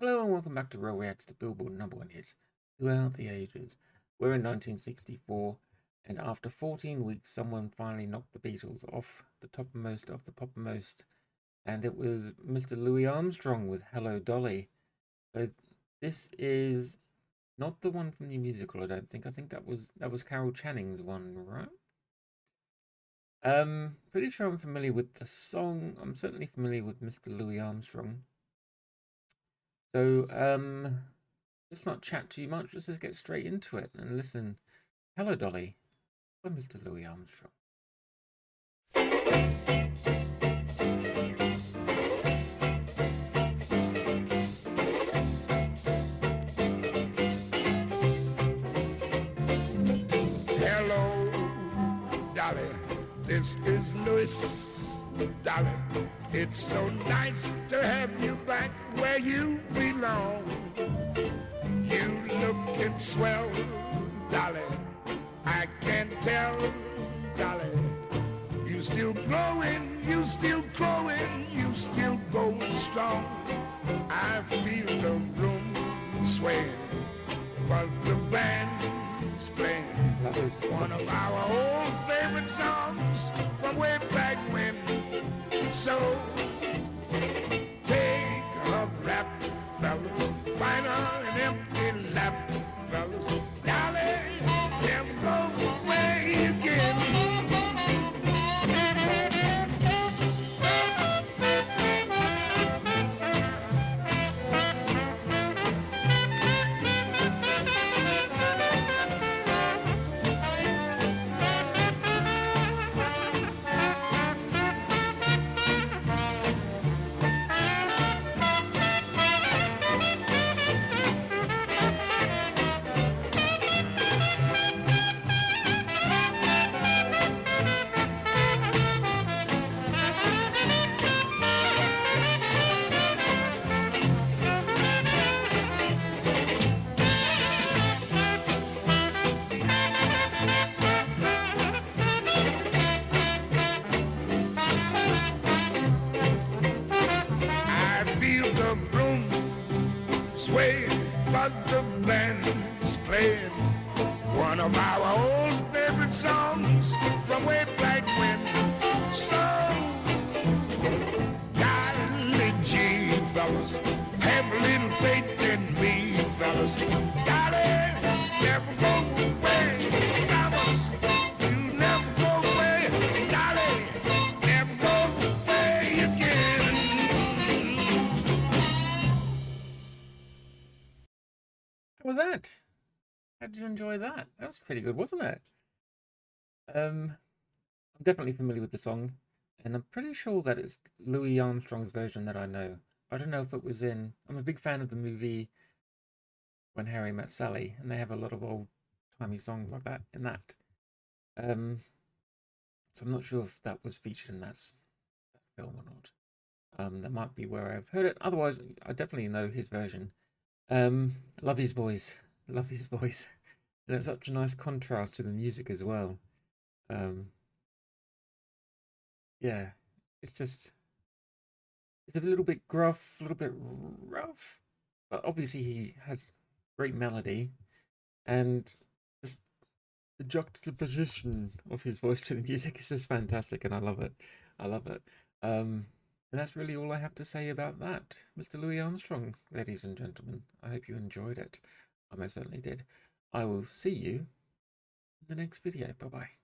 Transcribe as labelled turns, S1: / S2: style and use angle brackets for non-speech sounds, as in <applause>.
S1: Hello and welcome back to Rel Reacts to Billboard number one hits throughout the ages. We're in 1964, and after 14 weeks, someone finally knocked the Beatles off the topmost of the popmost, and it was Mr. Louis Armstrong with Hello Dolly. So this is not the one from the musical, I don't think. I think that was that was Carol Channing's one, right? Um, pretty sure I'm familiar with the song. I'm certainly familiar with Mr. Louis Armstrong. So, um, let's not chat too much. Let's just get straight into it and listen. Hello, Dolly. by Mr. Louis Armstrong.
S2: Hello, Dolly. This is Louis, Dolly. It's so nice to have you back where you belong. You lookin' swell, Dolly. I can tell, Dolly. You still growing, you still growing, you still going strong. I feel the room sway, but the band's playing.
S1: That was
S2: One of our old favorite songs from way back when. So sway, but the band's playing one of our old favorite songs from way back when. So, golly gee, fellas, have a little faith in me, fellas.
S1: Was that? How did you enjoy that? That was pretty good, wasn't it? Um, I'm definitely familiar with the song, and I'm pretty sure that it's Louis Armstrong's version that I know. I don't know if it was in. I'm a big fan of the movie When Harry Met Sally, and they have a lot of old timey songs like that in that. Um, so I'm not sure if that was featured in that, that film or not. Um, that might be where I've heard it. Otherwise, I definitely know his version. Um, love his voice. Love his voice. <laughs> And it's such a nice contrast to the music as well. Um, yeah, it's just it's a little bit gruff, a little bit rough, but obviously he has great melody and just the juxtaposition of his voice to the <laughs> music is just fantastic and I love it. I love it. Um, and that's really all I have to say about that. Mr. Louis Armstrong, ladies and gentlemen. I hope you enjoyed it. I most certainly did. I will see you in the next video. Bye bye.